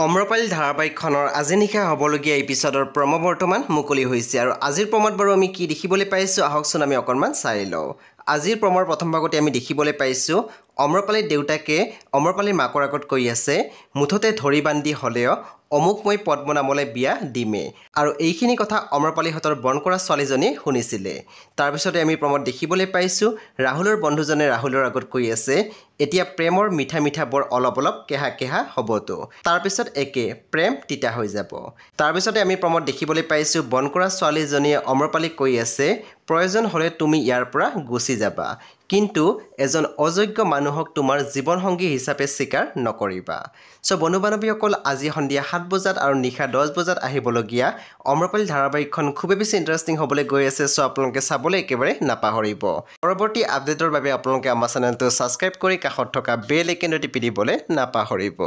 অম্ৰপালি ধাৰাবাহিকখনৰ আজি নিশা হ'বলগীয়া এপিছডৰ প্ৰম' বৰ্তমান মুকলি হৈছে আৰু আজিৰ প্ৰমত বাৰু আমি কি দেখিবলৈ পাইছোঁ আহকচোন আমি অকণমান চাই লওঁ। আজিৰ প্ৰমৰ প্ৰথম ভাগতে আমি দেখিবলৈ পাইছোঁ অম্ৰপালিৰ দেউতাকে অম্ৰপালিৰ মাকৰ আগত কৈ আছে মুঠতে ধৰি বান্ধি হ'লেও অমুক মই পদ্ম নামলৈ বিয়া দিমেই আৰু এইখিনি কথা অম্ৰপালিহঁতৰ বন কৰা ছোৱালীজনীয়ে শুনিছিলে। তাৰপিছতে আমি প্ৰমত দেখিবলৈ পাইছোঁ ৰাহুলৰ বন্ধুজনে ৰাহুলৰ আগত কৈ আছে এতিয়া প্ৰেমৰ মিঠা মিঠা বৰ অলপ অলপ কেহা কেহা হ'বতো। তাৰপিছত একে প্ৰেম তিতা হৈ যাব তাৰপিছতে আমি প্ৰমত দেখিবলৈ পাইছোঁ বন কৰা ছোৱালীজনীয়ে অম্ৰপালিক কৈ আছে প্ৰয়োজন হ'লে তুমি ইয়াৰ পৰা গুচি যাবা। কিন্তু এজন অযোগ্য মানুহক তোমাৰ জীৱনসংগী হিচাপে স্বীকাৰ নকৰিবা। চ' বন্ধু বান্ধৱীসকল আজি সন্ধিয়া সাত বজাত আৰু নিশা দহ বজাত আহিবলগীয়া অম্ৰপালি ধাৰাবাহিকখন খুবেই বেছি ইণ্টাৰেষ্টিং হ'বলৈ গৈ আছে চ' আপোনালোকে চাবলৈ একেবাৰে নাপাহৰিব। পৰৱৰ্তী আপডেটৰ বাবে আপোনালোকে আমাৰ চেনেলটো ছাবস্ক্ৰাইব কৰি কাষত থকা বেল একেণ্ডো টিপি দিবলৈ নাপাহৰিব।